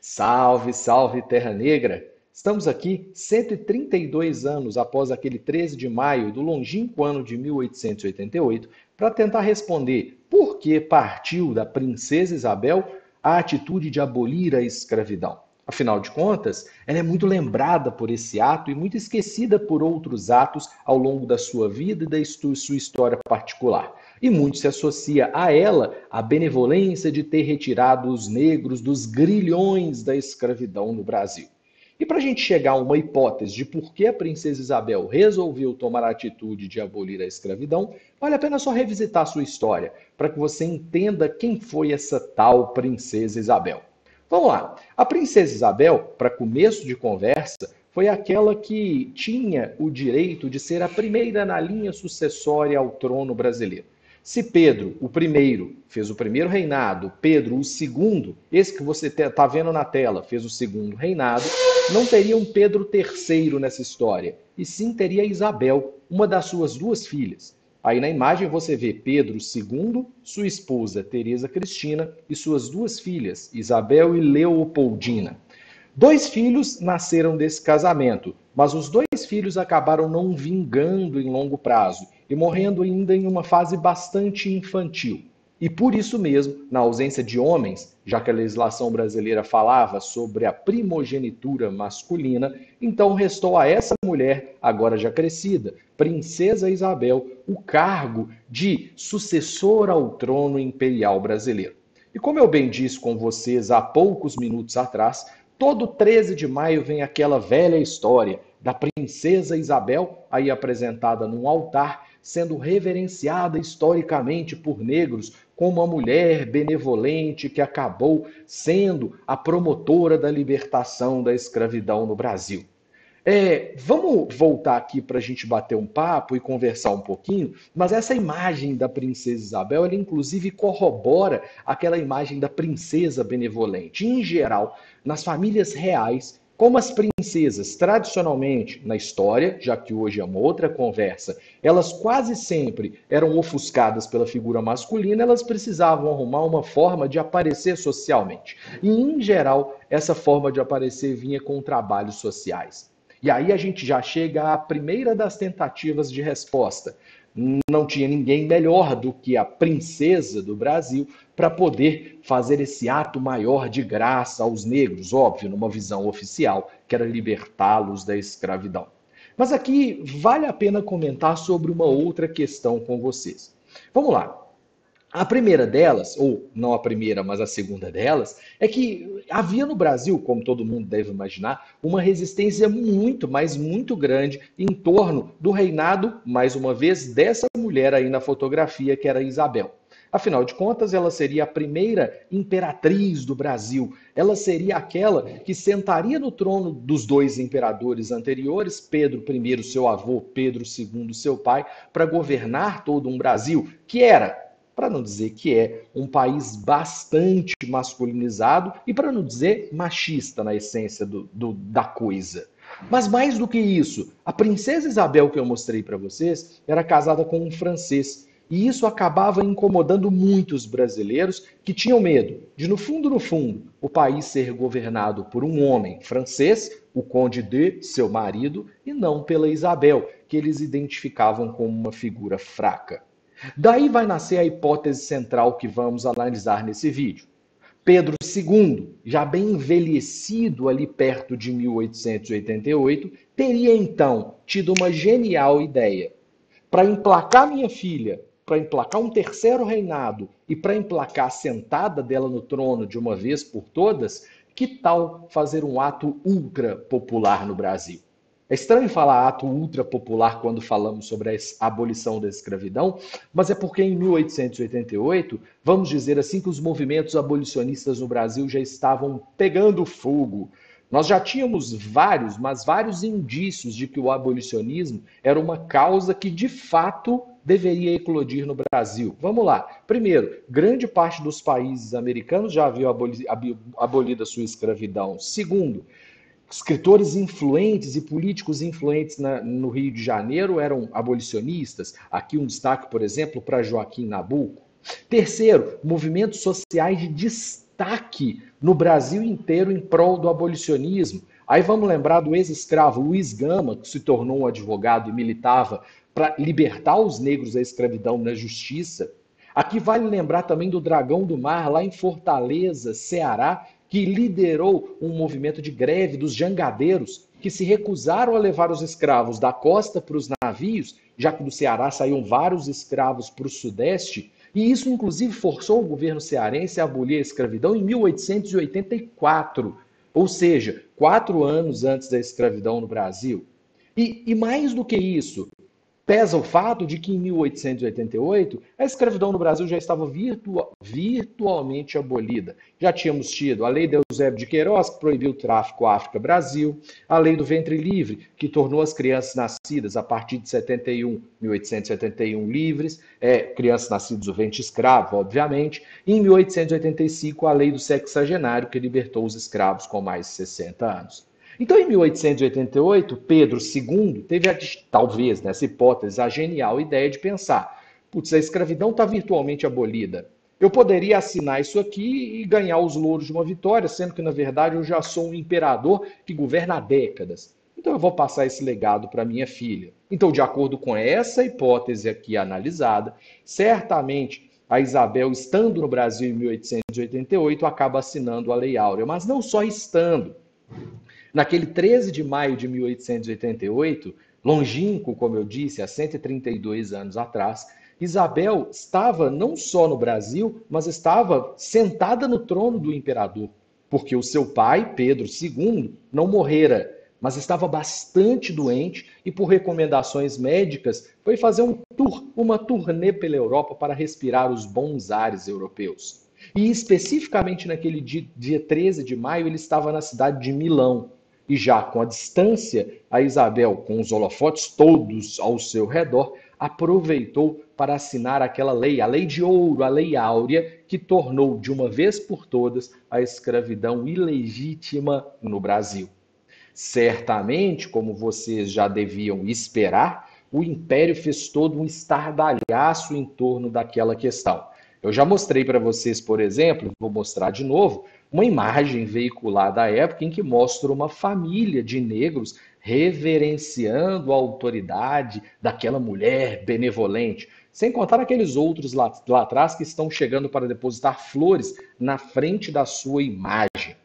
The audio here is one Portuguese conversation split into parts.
Salve, salve Terra Negra! Estamos aqui 132 anos após aquele 13 de maio do longínquo ano de 1888 para tentar responder por que partiu da princesa Isabel a atitude de abolir a escravidão. Afinal de contas, ela é muito lembrada por esse ato e muito esquecida por outros atos ao longo da sua vida e da sua história particular. E muito se associa a ela a benevolência de ter retirado os negros dos grilhões da escravidão no Brasil. E para a gente chegar a uma hipótese de por que a princesa Isabel resolveu tomar a atitude de abolir a escravidão, vale a pena só revisitar sua história, para que você entenda quem foi essa tal princesa Isabel. Vamos lá. A princesa Isabel, para começo de conversa, foi aquela que tinha o direito de ser a primeira na linha sucessória ao trono brasileiro. Se Pedro, o primeiro, fez o primeiro reinado, Pedro, o segundo, esse que você está vendo na tela, fez o segundo reinado, não teria um Pedro III nessa história, e sim teria Isabel, uma das suas duas filhas. Aí na imagem você vê Pedro II, sua esposa Teresa Cristina e suas duas filhas, Isabel e Leopoldina. Dois filhos nasceram desse casamento, mas os dois filhos acabaram não vingando em longo prazo e morrendo ainda em uma fase bastante infantil. E por isso mesmo, na ausência de homens, já que a legislação brasileira falava sobre a primogenitura masculina, então restou a essa mulher, agora já crescida, Princesa Isabel, o cargo de sucessora ao trono imperial brasileiro. E como eu bem disse com vocês há poucos minutos atrás, todo 13 de maio vem aquela velha história da princesa Isabel, aí apresentada num altar, sendo reverenciada historicamente por negros como uma mulher benevolente que acabou sendo a promotora da libertação da escravidão no Brasil. É, vamos voltar aqui para a gente bater um papo e conversar um pouquinho, mas essa imagem da princesa Isabel, ela inclusive corrobora aquela imagem da princesa benevolente. Em geral, nas famílias reais, como as princesas, tradicionalmente na história, já que hoje é uma outra conversa, elas quase sempre eram ofuscadas pela figura masculina, elas precisavam arrumar uma forma de aparecer socialmente. E, em geral, essa forma de aparecer vinha com trabalhos sociais. E aí a gente já chega à primeira das tentativas de resposta não tinha ninguém melhor do que a princesa do Brasil para poder fazer esse ato maior de graça aos negros, óbvio, numa visão oficial, que era libertá-los da escravidão. Mas aqui vale a pena comentar sobre uma outra questão com vocês. Vamos lá. A primeira delas, ou não a primeira, mas a segunda delas, é que havia no Brasil, como todo mundo deve imaginar, uma resistência muito, mas muito grande em torno do reinado, mais uma vez, dessa mulher aí na fotografia, que era Isabel. Afinal de contas, ela seria a primeira imperatriz do Brasil. Ela seria aquela que sentaria no trono dos dois imperadores anteriores, Pedro I, seu avô, Pedro II, seu pai, para governar todo um Brasil, que era para não dizer que é um país bastante masculinizado e para não dizer machista na essência do, do, da coisa. Mas mais do que isso, a princesa Isabel que eu mostrei para vocês era casada com um francês. E isso acabava incomodando muitos brasileiros que tinham medo de, no fundo, no fundo, o país ser governado por um homem francês, o conde de seu marido, e não pela Isabel, que eles identificavam como uma figura fraca. Daí vai nascer a hipótese central que vamos analisar nesse vídeo. Pedro II, já bem envelhecido ali perto de 1888, teria então tido uma genial ideia. Para emplacar minha filha, para emplacar um terceiro reinado e para emplacar a sentada dela no trono de uma vez por todas, que tal fazer um ato ultra popular no Brasil? É estranho falar ato ultra popular quando falamos sobre a abolição da escravidão, mas é porque em 1888, vamos dizer assim, que os movimentos abolicionistas no Brasil já estavam pegando fogo. Nós já tínhamos vários, mas vários indícios de que o abolicionismo era uma causa que de fato deveria eclodir no Brasil. Vamos lá. Primeiro, grande parte dos países americanos já haviam abolido a sua escravidão. Segundo, escritores influentes e políticos influentes na, no Rio de Janeiro eram abolicionistas. Aqui um destaque, por exemplo, para Joaquim Nabuco. Terceiro, movimentos sociais de ataque no Brasil inteiro em prol do abolicionismo. Aí vamos lembrar do ex-escravo Luiz Gama, que se tornou um advogado e militava para libertar os negros da escravidão na justiça. Aqui vale lembrar também do Dragão do Mar, lá em Fortaleza, Ceará, que liderou um movimento de greve dos jangadeiros que se recusaram a levar os escravos da costa para os navios, já que do Ceará saíam vários escravos para o sudeste, e isso inclusive forçou o governo cearense a abolir a escravidão em 1884, ou seja, quatro anos antes da escravidão no Brasil. E, e mais do que isso, Pesa o fato de que em 1888 a escravidão no Brasil já estava virtua virtualmente abolida. Já tínhamos tido a Lei de Eusébio de Queiroz, que proibiu o tráfico África-Brasil, a Lei do Ventre Livre, que tornou as crianças nascidas a partir de 71, 1871 livres, é, crianças nascidas do ventre escravo, obviamente, e em 1885 a Lei do Sexagenário, que libertou os escravos com mais de 60 anos. Então, em 1888, Pedro II teve, a, talvez, nessa hipótese, a genial ideia de pensar: putz, a escravidão está virtualmente abolida. Eu poderia assinar isso aqui e ganhar os louros de uma vitória, sendo que, na verdade, eu já sou um imperador que governa há décadas. Então, eu vou passar esse legado para minha filha. Então, de acordo com essa hipótese aqui analisada, certamente a Isabel, estando no Brasil em 1888, acaba assinando a Lei Áurea, mas não só estando. Naquele 13 de maio de 1888, longínquo, como eu disse, há 132 anos atrás, Isabel estava não só no Brasil, mas estava sentada no trono do imperador, porque o seu pai, Pedro II, não morrera, mas estava bastante doente e, por recomendações médicas, foi fazer um tour, uma turnê pela Europa para respirar os bons ares europeus. E especificamente naquele dia, dia 13 de maio, ele estava na cidade de Milão, e já com a distância, a Isabel, com os holofotes todos ao seu redor, aproveitou para assinar aquela lei, a lei de ouro, a lei áurea, que tornou de uma vez por todas a escravidão ilegítima no Brasil. Certamente, como vocês já deviam esperar, o império fez todo um estardalhaço em torno daquela questão. Eu já mostrei para vocês, por exemplo, vou mostrar de novo, uma imagem veiculada da época em que mostra uma família de negros reverenciando a autoridade daquela mulher benevolente, sem contar aqueles outros lá, lá atrás que estão chegando para depositar flores na frente da sua imagem.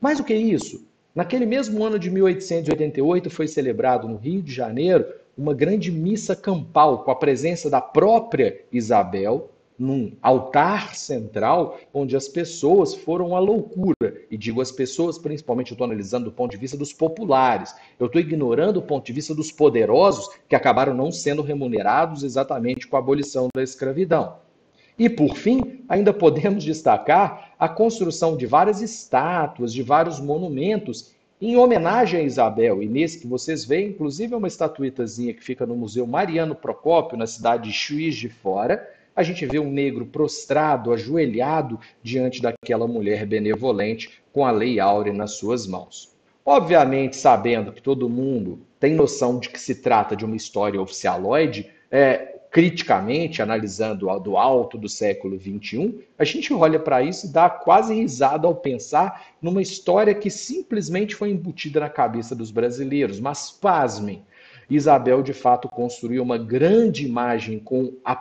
Mais do que isso, naquele mesmo ano de 1888 foi celebrado no Rio de Janeiro uma grande missa campal com a presença da própria Isabel, num altar central onde as pessoas foram à loucura. E digo as pessoas, principalmente eu estou analisando do ponto de vista dos populares. Eu estou ignorando o ponto de vista dos poderosos que acabaram não sendo remunerados exatamente com a abolição da escravidão. E, por fim, ainda podemos destacar a construção de várias estátuas, de vários monumentos em homenagem a Isabel. E nesse que vocês veem, inclusive, é uma estatuetazinha que fica no Museu Mariano Procópio, na cidade de Juiz de Fora, a gente vê um negro prostrado, ajoelhado diante daquela mulher benevolente com a lei áurea nas suas mãos. Obviamente, sabendo que todo mundo tem noção de que se trata de uma história oficialoide, é, criticamente, analisando do alto do século XXI, a gente olha para isso e dá quase risada ao pensar numa história que simplesmente foi embutida na cabeça dos brasileiros. Mas pasmem, Isabel de fato construiu uma grande imagem com a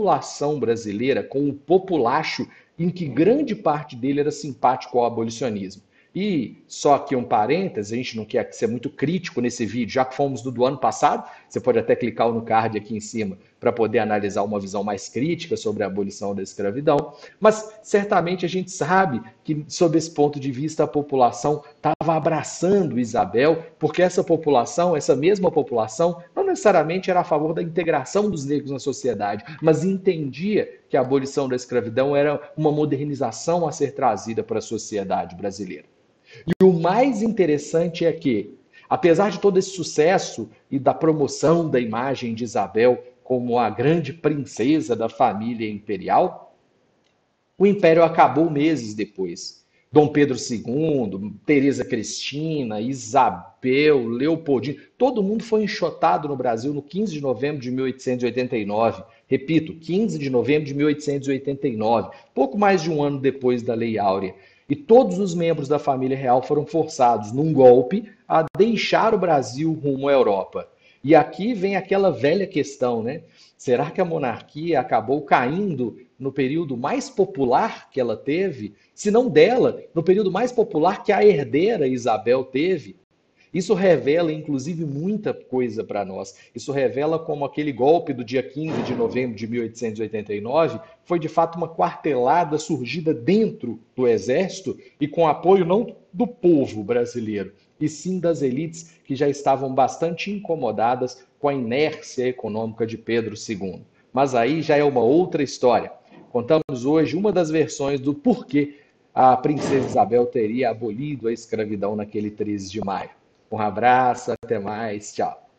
população brasileira, com o populacho, em que grande parte dele era simpático ao abolicionismo. E só aqui um parênteses, a gente não quer ser muito crítico nesse vídeo, já que fomos do, do ano passado, você pode até clicar no card aqui em cima para poder analisar uma visão mais crítica sobre a abolição da escravidão, mas certamente a gente sabe que, sob esse ponto de vista, a população estava abraçando Isabel, porque essa população, essa mesma população, não necessariamente era a favor da integração dos negros na sociedade, mas entendia que a abolição da escravidão era uma modernização a ser trazida para a sociedade brasileira. E o mais interessante é que, apesar de todo esse sucesso e da promoção da imagem de Isabel como a grande princesa da família imperial, o império acabou meses depois. Dom Pedro II, Teresa Cristina, Isabel, Leopoldino, todo mundo foi enxotado no Brasil no 15 de novembro de 1889. Repito, 15 de novembro de 1889, pouco mais de um ano depois da Lei Áurea. E todos os membros da família real foram forçados, num golpe, a deixar o Brasil rumo à Europa. E aqui vem aquela velha questão, né? Será que a monarquia acabou caindo no período mais popular que ela teve? Se não dela, no período mais popular que a herdeira Isabel teve? Isso revela, inclusive, muita coisa para nós. Isso revela como aquele golpe do dia 15 de novembro de 1889 foi de fato uma quartelada surgida dentro do exército e com apoio não do povo brasileiro, e sim das elites que já estavam bastante incomodadas com a inércia econômica de Pedro II. Mas aí já é uma outra história. Contamos hoje uma das versões do porquê a princesa Isabel teria abolido a escravidão naquele 13 de maio. Um abraço, até mais, tchau.